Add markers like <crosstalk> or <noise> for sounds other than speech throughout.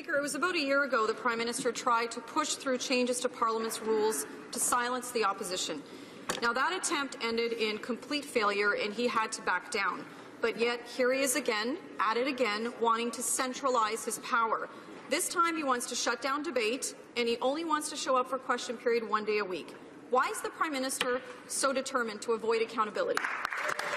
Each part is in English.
Speaker, it was about a year ago the Prime Minister tried to push through changes to Parliament's rules to silence the opposition. Now, that attempt ended in complete failure and he had to back down. But yet, here he is again, at it again, wanting to centralize his power. This time he wants to shut down debate and he only wants to show up for question period one day a week. Why is the Prime Minister so determined to avoid accountability?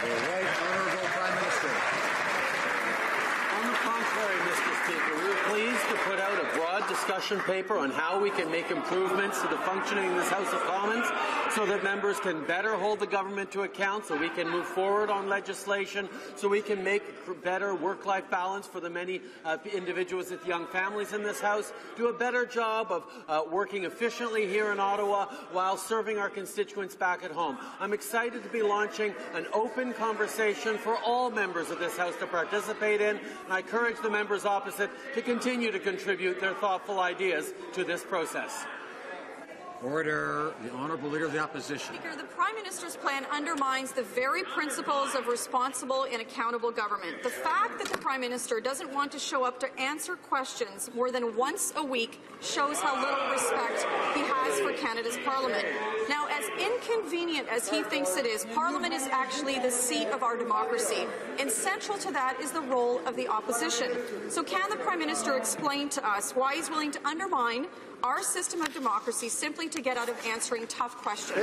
The right honourable Prime Minister. On the contrary, Mr. Speaker, we're pleased to put out a broad discussion paper on how we can make improvements to the functioning of this House of Commons so that members can better hold the government to account, so we can move forward on legislation, so we can make better work-life balance for the many uh, individuals with young families in this House, do a better job of uh, working efficiently here in Ottawa while serving our constituents back at home. I'm excited to be launching an open conversation for all members of this House to participate in, and I encourage the members opposite to continue to contribute their thoughtful ideas to this process. Order. The Honourable Leader of the Opposition. Speaker, the Prime Minister's plan undermines the very principles of responsible and accountable government. The fact that the Prime Minister doesn't want to show up to answer questions more than once a week shows how little respect he has for Canada's Parliament. Now, as inconvenient as he thinks it is, Parliament is actually the seat of our democracy, and central to that is the role of the opposition. So can the Prime Minister explain to us why he's willing to undermine our system of democracy simply to get out of answering tough questions.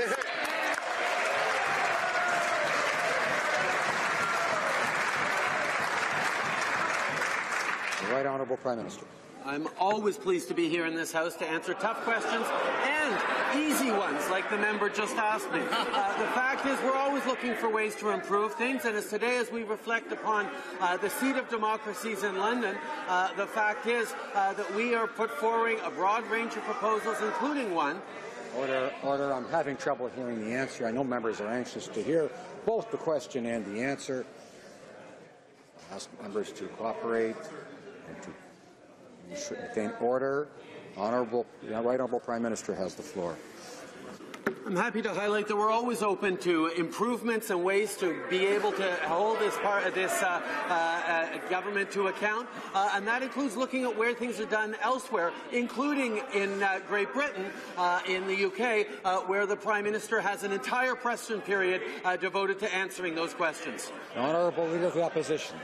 Right Honourable Prime Minister. I'm always pleased to be here in this House to answer tough questions and easy ones, like the member just asked me. <laughs> Uh, the fact is, we're always looking for ways to improve things, and as today, as we reflect upon uh, the seat of democracies in London, uh, the fact is uh, that we are put forward a broad range of proposals, including one Order, order. I'm having trouble hearing the answer. I know members are anxious to hear both the question and the answer. I ask members to cooperate and to maintain order. Honourable, Right Honourable Prime Minister has the floor. I'm happy to highlight that we're always open to improvements and ways to be able to hold this part of this uh, uh, uh, government to account, uh, and that includes looking at where things are done elsewhere, including in uh, Great Britain, uh, in the UK, where the Prime Minister has an entire question period devoted to answering those questions. The Honourable Leader of the Opposition.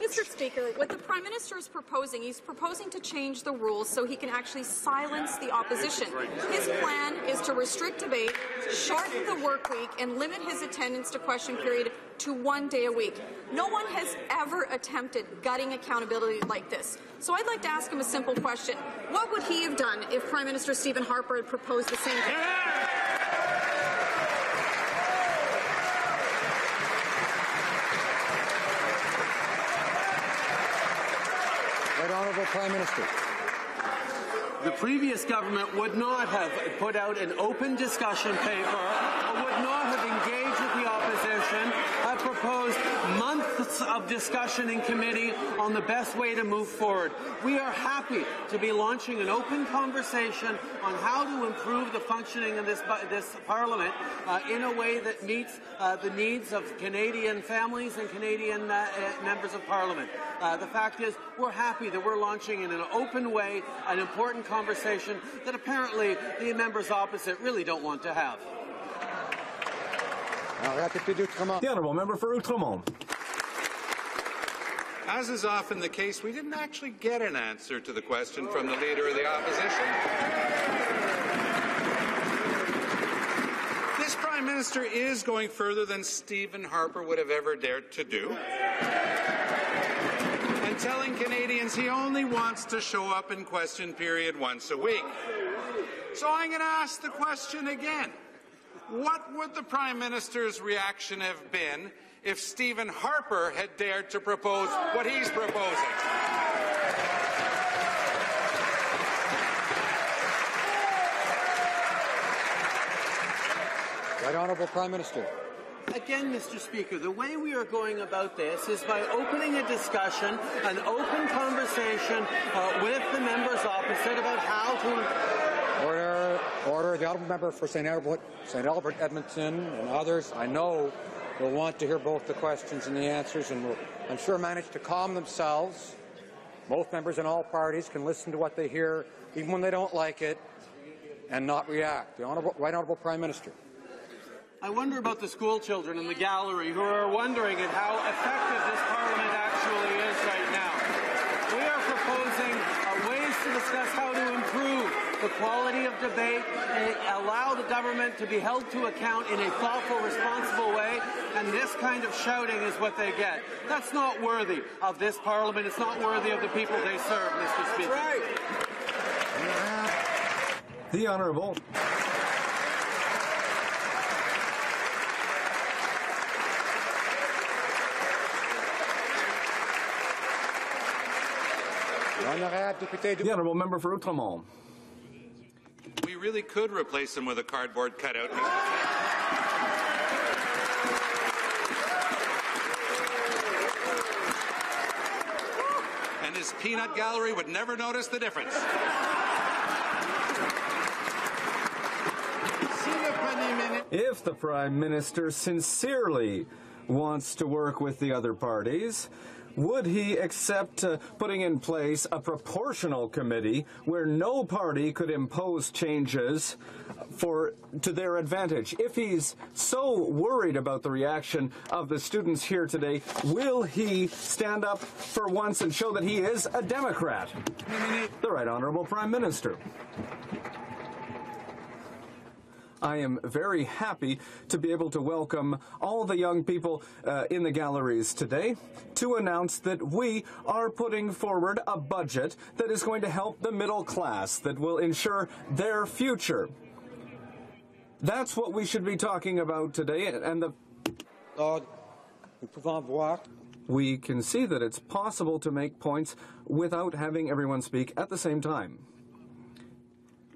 Mr. Speaker, what the Prime Minister is proposing, he's proposing to change the rules so he can actually silence the opposition. His plan is to restrict debate, shorten the work week, and limit his attendance to question period to one day a week. No one has ever attempted gutting accountability like this. So I'd like to ask him a simple question. What would he have done if Prime Minister Stephen Harper had proposed the same thing? Honourable Prime Minister. The previous government would not have put out an open discussion paper, or would not have engaged with the have proposed months of discussion in committee on the best way to move forward. We are happy to be launching an open conversation on how to improve the functioning of this, this Parliament uh, in a way that meets uh, the needs of Canadian families and Canadian uh, uh members of Parliament. Uh, the fact is, we're happy that we're launching in an open way an important conversation that apparently the members opposite really don't want to have. The Honourable Member for Outremont. As is often the case, we didn't actually get an answer to the question from the Leader of the Opposition. This Prime Minister is going further than Stephen Harper would have ever dared to do and telling Canadians he only wants to show up in question period once a week. So I'm going to ask the question again. What would the Prime Minister's reaction have been if Stephen Harper had dared to propose what he's proposing? Right Honourable Prime Minister. Again, Mr. Speaker, the way we are going about this is by opening a discussion, an open conversation uh, with the members opposite about how to. Order, order. The honourable member for St. Albert, St. Albert, Edmonton, and others. I know will want to hear both the questions and the answers, and will, I'm sure, manage to calm themselves Both members in all parties can listen to what they hear, even when they don't like it, and not react. The Honorable, Right Honourable Prime Minister. I wonder about the school children in the gallery who are wondering at how effective this Parliament actually is right now. We are proposing ways to discuss how to the quality of debate and allow the government to be held to account in a thoughtful, responsible way, and this kind of shouting is what they get. That's not worthy of this Parliament. It's not worthy of the people they serve, Mr. Speaker. The Honourable. L'honorable député du The Honourable Member for Outremont. Really could replace him with a cardboard cutout. And his peanut gallery would never notice the difference. If the Prime Minister sincerely wants to work with the other parties, would he accept uh, putting in place a proportional committee where no party could impose changes for to their advantage? If he's so worried about the reaction of the students here today, will he stand up for once and show that he is a Democrat? The Right Honourable Prime Minister. I am very happy to be able to welcome all the young people uh, in the galleries today to announce that we are putting forward a budget that is going to help the middle class, that will ensure their future. That's what we should be talking about today, and the Lord, nous pouvons voir we can see that it's possible to make points without having everyone speak at the same time.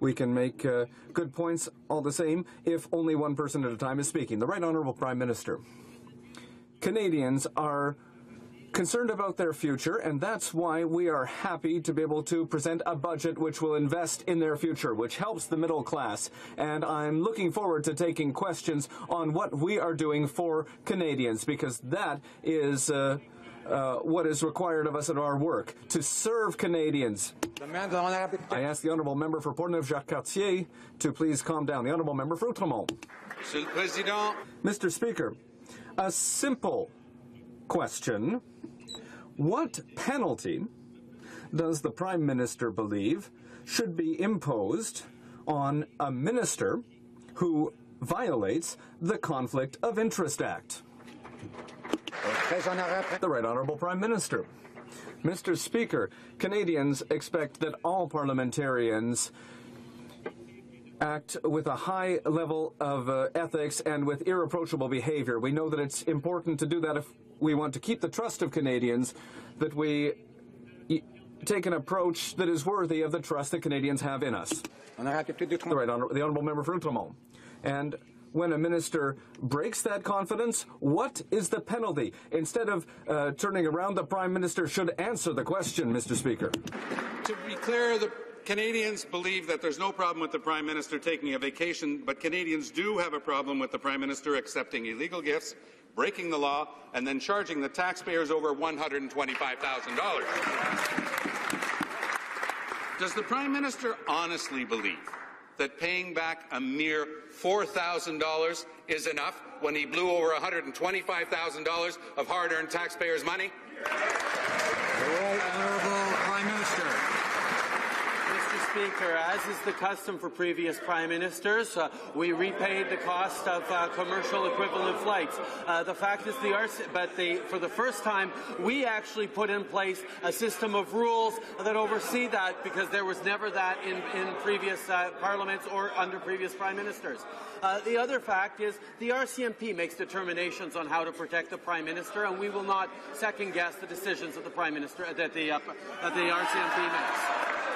We can make uh, good points all the same if only one person at a time is speaking. The Right Honourable Prime Minister. Canadians are concerned about their future, and that's why we are happy to be able to present a budget which will invest in their future, which helps the middle class. And I'm looking forward to taking questions on what we are doing for Canadians, because that is. Uh, uh, what is required of us in our work to serve Canadians. demande de l'honorable député. I ask the honourable member for Portneuf Jacques Cartier to please calm down. The honourable member for Outremont. Monsieur le Président, Mr. Speaker, a simple question. What penalty does the Prime Minister believe should be imposed on a minister who violates the Conflict of Interest Act? The Right Honourable Prime Minister. Mr. Speaker, Canadians expect that all parliamentarians act with a high level of uh, ethics and with irreproachable behavior. We know that it's important to do that if we want to keep the trust of Canadians, that we take an approach that is worthy of the trust that Canadians have in us. The right honor- the honourable member for Outremont. And when a minister breaks that confidence, what is the penalty? Instead of uh, turning around, the prime minister should answer the question, Mr. Speaker. to be clear, the Canadians believe that there's no problem with the Prime Minister taking a vacation, but Canadians do have a problem with the Prime Minister accepting illegal gifts, breaking the law, and then charging the taxpayers over $125,000. Does the Prime Minister honestly believe that paying back a mere $4,000 is enough when he blew over $125,000 of hard-earned taxpayers' money? The Right Honorable Prime Minister. Mr. Speaker, as is the custom for previous prime ministers, uh, we repaid the cost of uh, commercial equivalent flights. Uh, the fact is, the RC, but the, for the first time, we actually put in place a system of rules that oversee that because there was never that in, in previous uh, parliaments or under previous prime ministers. Uh, the other fact is the RCMP makes determinations on how to protect the prime minister, and we will not second guess the decisions of the prime minister that the uh, that the RCMP makes.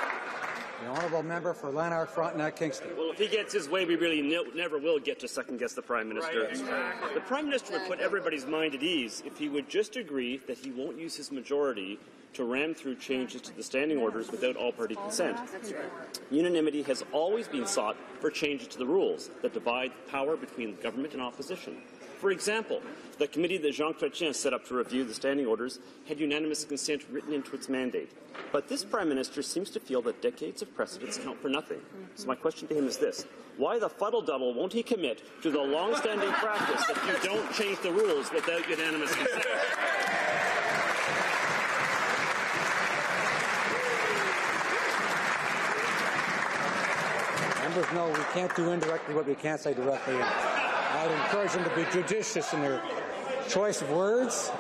The Honourable Member for Lanark Frontenac Kingston. Well, if he gets his way, we really ne- never will get to second guess the Prime Minister. The Prime Minister would put everybody's mind at ease if he would just agree that he won't use his majority to ram through changes to the standing orders without all party consent. Unanimity has always been sought for changes to the rules that divide power between government and opposition. For example, the committee that Jean Chrétien set up to review the standing orders had unanimous consent written into its mandate. But this Prime Minister seems to feel that decades of precedents count for nothing. So my question to him is this. Why the fuddle-duddle won't he commit to the long-standing practice that you don't change the rules without unanimous consent? Members know we can't do indirectly what we can't say directly. I'd encourage them to be judicious in their choice of words.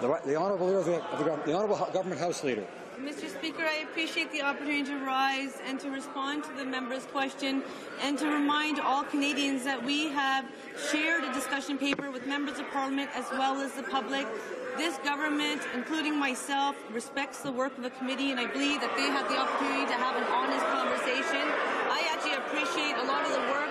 The, the honourable leader of the, of the, the honourable government house leader. Mr. Speaker, I appreciate the opportunity to rise and to respond to the member's question and to remind all Canadians that we have shared a discussion paper with members of Parliament as well as the public. This government, including myself, respects the work of the committee and I believe that they had the opportunity to have an honest conversation. I actually appreciate a lot of the work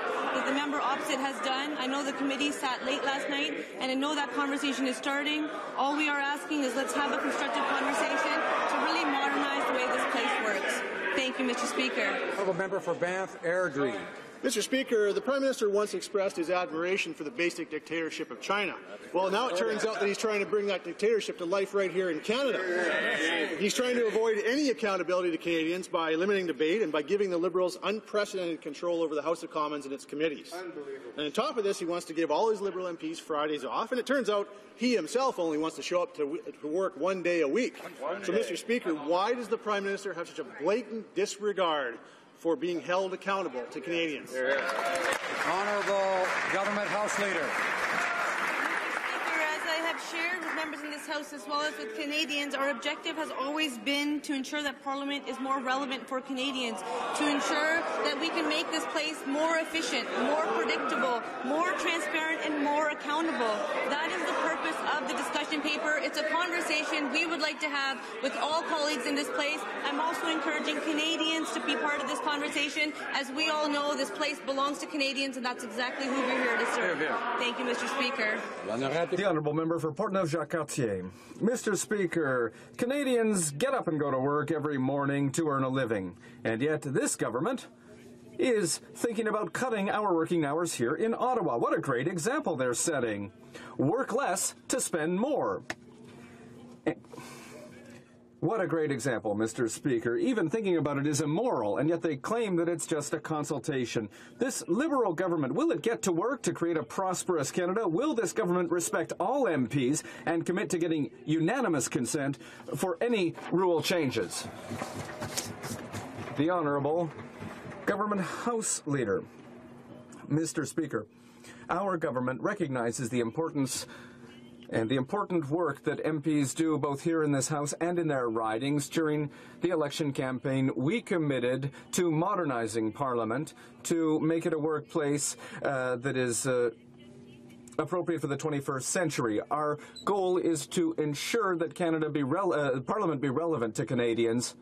the member opposite has done. I know the committee sat late last night, and I know that conversation is starting. All we are asking is let's have a constructive conversation to really modernize the way this place works. Thank you, Mr. Speaker. Honourable member for Banff Airdrie. Mr. Speaker, the Prime Minister once expressed his admiration for the basic dictatorship of China. Well, now it turns out that he's trying to bring that dictatorship to life right here in Canada. He's trying to avoid any accountability to Canadians by limiting debate and by giving the Liberals unprecedented control over the House of Commons and its committees. And on top of this, he wants to give all his Liberal MPs Fridays off, and it turns out he himself only wants to show up to, to work one day a week. So, Mr. Speaker, why does the Prime Minister have such a blatant disregard for being held accountable to Canadians? Honourable government house leader. Speaker, as I have shared with members in this House as well as with Canadians, our objective has always been to ensure that Parliament is more relevant for Canadians, to ensure that we can make this place more efficient, more predictable, more transparent, and more accountable. That is the purpose of the discussion paper. It's a conversation we would like to have with all colleagues in this place. I'm also encouraging Canadians to be part of this conversation. As we all know, this place belongs to Canadians, and that's exactly who we're here to serve. Thank you, Mr. Speaker. The Honourable Member for Portneuf-Jacques-Cartier. Mr. Speaker, Canadians get up and go to work every morning to earn a living. And yet this government is thinking about cutting our working hours here in Ottawa. What a great example they're setting. Work less to spend more. What a great example, Mr. Speaker. Even thinking about it is immoral, and yet they claim that it's just a consultation. This Liberal government, will it get to work to create a prosperous Canada? Will this government respect all MPs and commit to getting unanimous consent for any rule changes? The Honourable Government House Leader. Mr. Speaker, our government recognizes the importance and the important work that MPs do both here in this House and in their ridings during the election campaign, we committed to modernizing Parliament to make it a workplace uh, that is. Uh, appropriate for the 21st century. Our goal is to ensure that Canada be uh, Parliament be relevant to Canadians,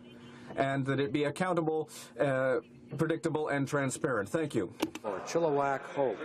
and that it be accountable, uh, predictable, and transparent. Thank you. For Chilliwack Hope.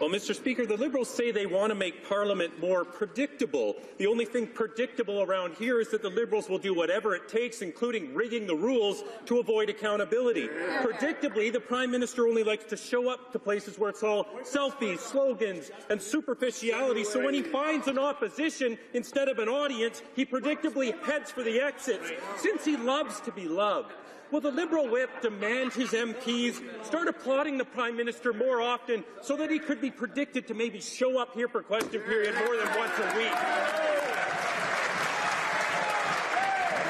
Well, Mr. Speaker, the Liberals say they want to make Parliament more predictable. The only thing predictable around here is that the Liberals will do whatever it takes, including rigging the rules, to avoid accountability. Predictably, the Prime Minister only likes to show up to places where it's all selfies, slogans, and superficiality. So when he finds an opposition instead of an audience, he predictably heads for the exits, since he loves to be loved. Will the Liberal whip demand his MPs start applauding the Prime Minister more often so that he could be predicted to maybe show up here for question period more than once a week?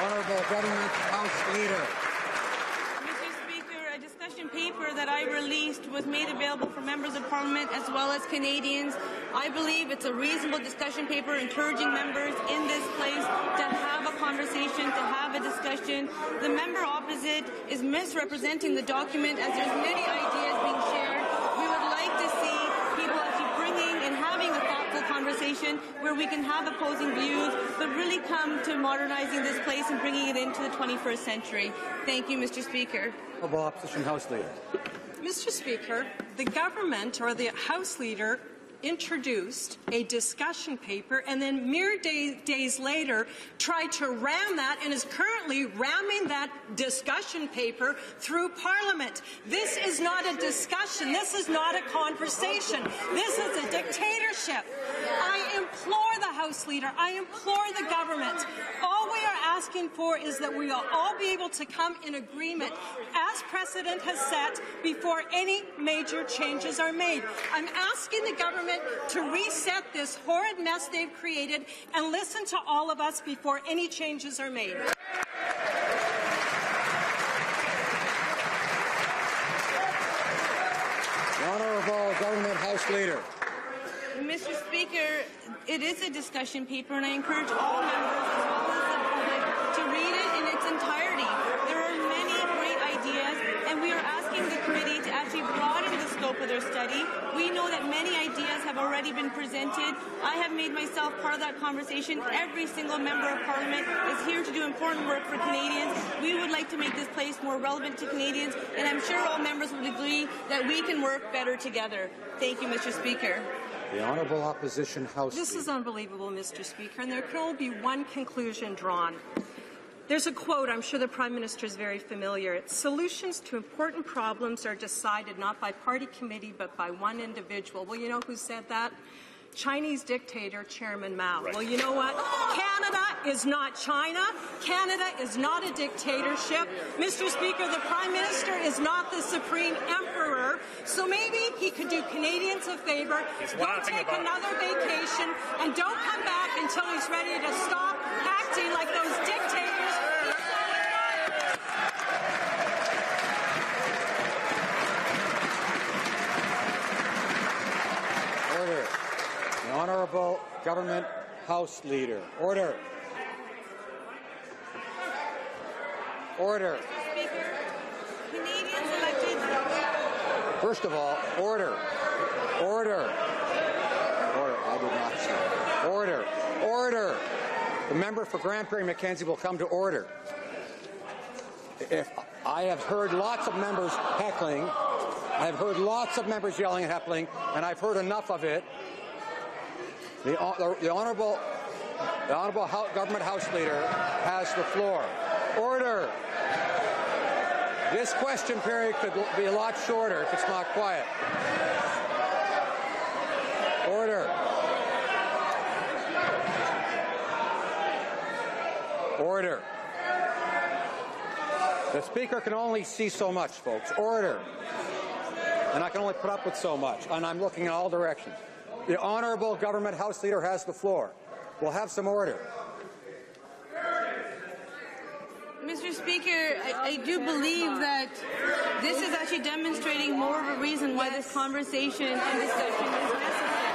Honourable government house leader. Mr. Speaker, a discussion paper that I released was made available for members of Parliament as well as Canadians. I believe it's a reasonable discussion paper encouraging members in this place to have a conversation, to have a discussion. The member opposite is misrepresenting the document as there's many ideas being shared. We would like to see people actually bringing and having a thoughtful conversation where we can have opposing views, but really come to modernizing this place and bringing it into the 21st century. Thank you, Mr. Speaker. Honourable opposition house leader. Mr. Speaker, the government or the House Leader introduced a discussion paper and then mere day, days later tried to ram that and is currently ramming that discussion paper through Parliament. This is not a discussion. This is not a conversation. This is a dictatorship. I implore the House Leader, I implore the government. All asking for is that we will all be able to come in agreement, as precedent has set, before any major changes are made. I'm asking the government to reset this horrid mess they've created and listen to all of us before any changes are made. Honourable Government House Leader. Mr. Speaker, it is a discussion paper, and I encourage all members as well as the public to read it in its entirety. There are many great ideas, and we are asking the committee to actually broaden the scope of their study. We know that many ideas have already been presented. I have made myself part of that conversation. Every single member of Parliament is here to do important work for Canadians. We would like to make this place more relevant to Canadians, and I'm sure all members would agree that we can work better together. Thank you, Mr. Speaker. The Honourable Opposition House This is unbelievable, Mr. Speaker, and there can only be one conclusion drawn. There's a quote, I'm sure the Prime Minister is very familiar. It's solutions to important problems are decided not by party committee but by one individual. Well, you know who said that? Chinese dictator Chairman Mao. Well, you know what? Canada is not China. Canada is not a dictatorship. Mr. Speaker, the Prime Minister is not the supreme emperor. So maybe he could do Canadians a favor. Don't take another vacation and don't come back until he's ready to stop acting like those dictators. Order. The Honourable Government House Leader. Order. Order. Speaker, Canadians elected First of all, order. Order. Order. I did not say. Order. Order. The member for Grande Prairie Mackenzie will come to order. If I have heard lots of members heckling, I have heard lots of members yelling and heckling, and I've heard enough of it. The, the, the honourable, the honourable Hou- government house leader has the floor. Order. This question period could be a lot shorter if it's not quiet. Order. Order. The speaker can only see so much, folks. Order. And I can only put up with so much. And I'm looking in all directions. The honorable government house leader has the floor. We'll have some order. Mr. Speaker, I, I do believe that this is actually demonstrating more of a reason why this conversation and discussion is necessary.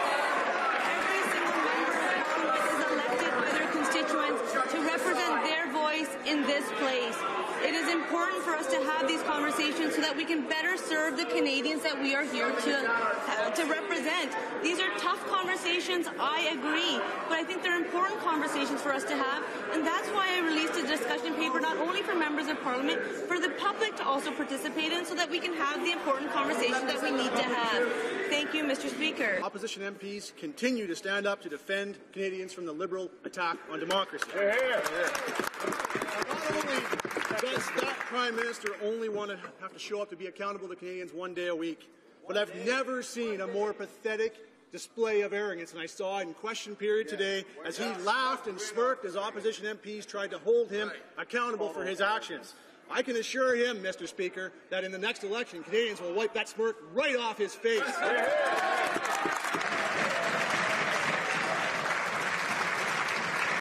Every single member of Parliament is elected by their constituents to represent their voice in this place. It is important for us to have these conversations so that we can better serve the Canadians that we are here to uh, to represent. These are tough conversations, I agree, but I think they're important conversations for us to have, and that's why I released a discussion paper not only for members of Parliament, for the public to also participate in so that we can have the important conversation that we need to have. Thank you, Mr. Speaker. Opposition MPs continue to stand up to defend Canadians from the Liberal attack on democracy. Not only does that Prime Minister only want to have to show up to be accountable to Canadians one day a week, but I've never seen a more pathetic display of arrogance and I saw it in question period today as he laughed and smirked as opposition MPs tried to hold him accountable for his actions. I can assure him, Mr. Speaker, that in the next election, Canadians will wipe that smirk right off his face.